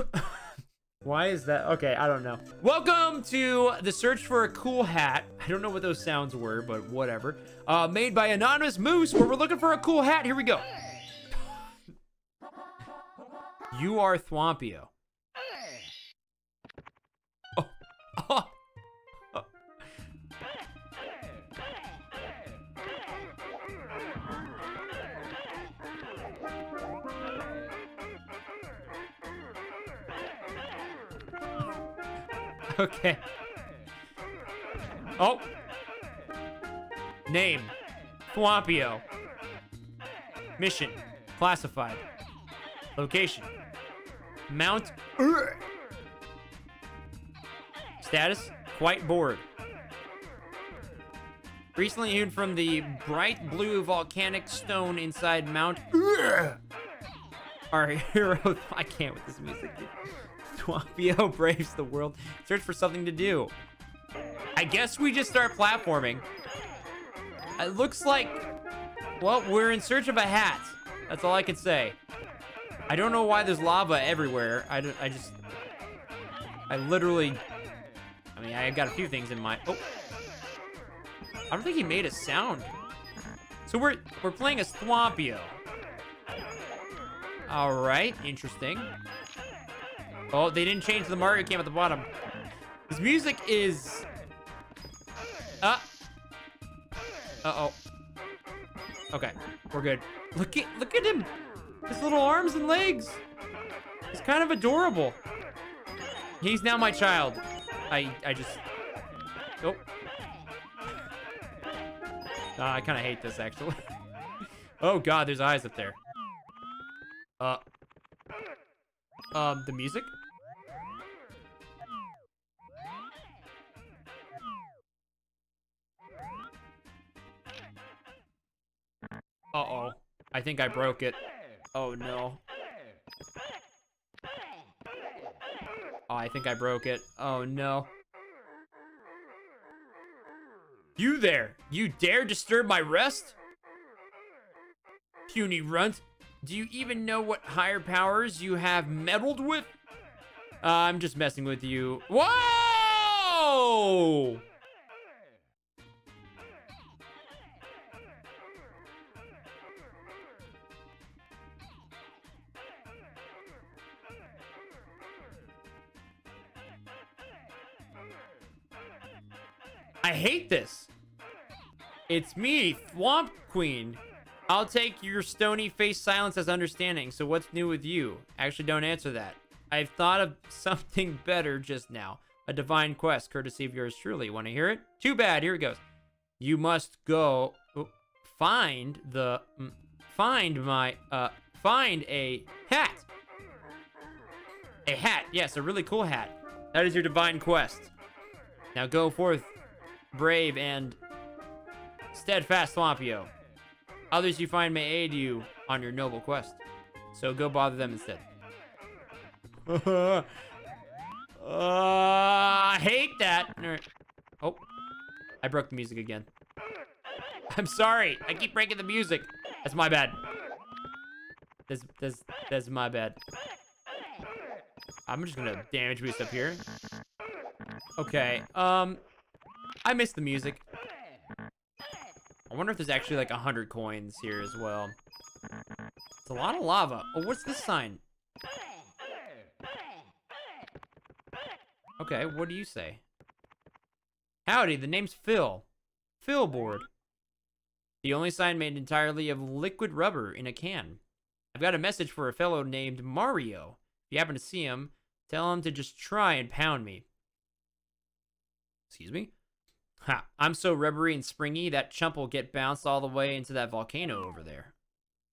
Why is that? Okay, I don't know. Welcome to the search for a cool hat. I don't know what those sounds were, but whatever. Uh, made by Anonymous Moose, where we're looking for a cool hat. Here we go. you are Thwompio. Okay. Oh. Name. Thwompio. Mission. Classified. Location. Mount. Ur- Status. Quite bored. Recently hewn from the bright blue volcanic stone inside Mount. Ur- Our hero. I can't with this music. Thwompio braves the world. Search for something to do. I guess we just start platforming. It looks like, well, we're in search of a hat. That's all I can say. I don't know why there's lava everywhere. I, I just, I literally, I mean, I got a few things in my... Oh, I don't think he made a sound. So we're, we're playing as Thwompio. All right, interesting. Oh, they didn't change the Mario cam at the bottom. His music is... Uh. Uh-oh. Okay, we're good. Look at, look at him. His little arms and legs. He's kind of adorable. He's now my child. I, I just... Oh. Uh, I kind of hate this, actually. oh, God, there's eyes up there. Uh... Um, the music? Think I broke it. Oh, no. Oh, I think I broke it. Oh, no. You there! You dare disturb my rest? Puny runt. Do you even know what higher powers you have meddled with? Uh, I'm just messing with you. Whoa! I hate this. It's me, Swamp Queen. I'll take your stony face silence as understanding. So what's new with you? Actually, don't answer that. I've thought of something better just now. A divine quest, courtesy of yours truly. Want to hear it? Too bad. Here it goes. You must go oh, find the mm, find my uh find a hat. A hat. Yes, a really cool hat. That is your divine quest. Now go forth, brave and steadfast Thwompio. Others you find may aid you on your noble quest. So go bother them instead. uh, I hate that. Oh, I broke the music again. I'm sorry. I keep breaking the music. That's my bad. That's, that's, that's my bad. I'm just gonna damage boost up here. Okay, um, I missed the music. I wonder if there's actually like a hundred coins here as well. It's a lot of lava. Oh, what's this sign? Okay, what do you say? Howdy, the name's Phil. Phil board. The only sign made entirely of liquid rubber in a can. I've got a message for a fellow named Mario. If you happen to see him, tell him to just try and pound me. Excuse me? Ha, I'm so rubbery and springy, that chump will get bounced all the way into that volcano over there.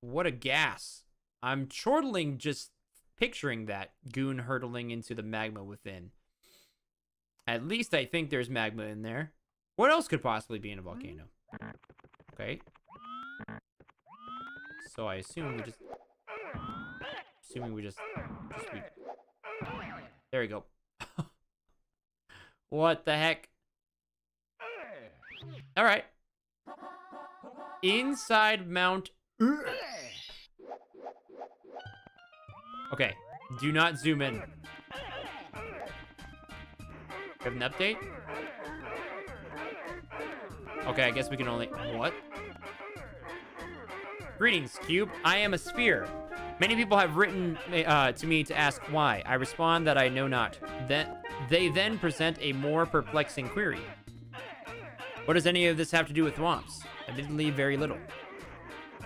What a gas. I'm chortling just picturing that goon hurtling into the magma within. At least I think there's magma in there. What else could possibly be in a volcano? Okay. So I assume we just... Assuming we just... just we, there we go. what the heck? All right. Inside Mount... Okay. Do not zoom in. Have an update? Okay, I guess we can only... What? Greetings, Cube. I am a sphere. Many people have written uh, to me to ask why. I respond that I know not. Then they then present a more perplexing query. What does any of this have to do with thwomps? Admittedly, very little.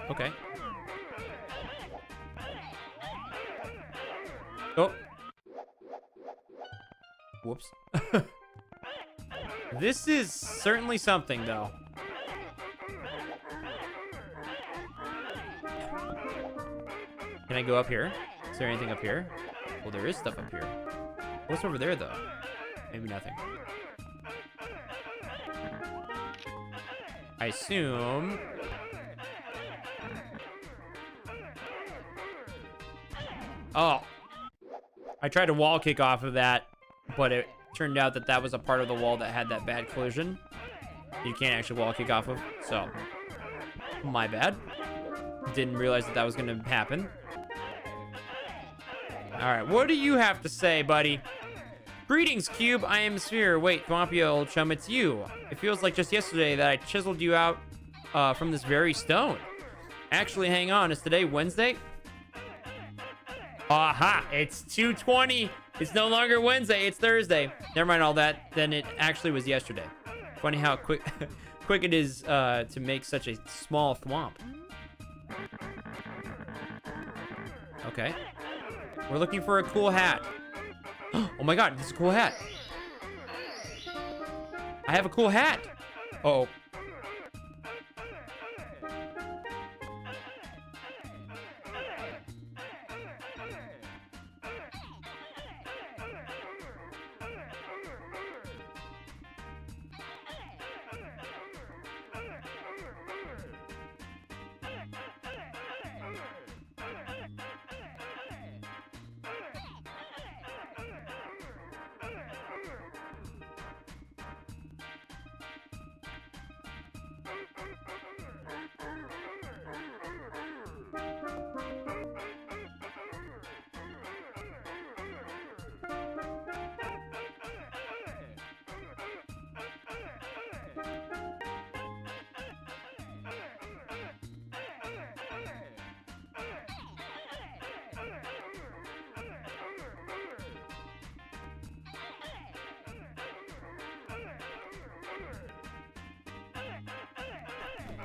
Okay. Oh. Whoops. this is certainly something, though. Can I go up here? Is there anything up here? Well, there is stuff up here. What's over there, though? Maybe nothing. I assume... Oh. I tried to wall kick off of that, but it turned out that that was a part of the wall that had that bad collision. You can't actually wall kick off of, so... My bad. Didn't realize that that was going to happen. All right, what do you have to say, buddy? Greetings, Cube. I am Sphere. Wait, Thwompio, old chum, it's you. It feels like just yesterday that I chiseled you out uh, from this very stone. Actually, hang on. Is today Wednesday? Aha! It's 2.20. It's no longer Wednesday. It's Thursday. Never mind all that. Then it actually was yesterday. Funny how quick quick it is uh, to make such a small thwomp. Okay. We're looking for a cool hat. Oh my god, this is a cool hat. I have a cool hat. Uh oh.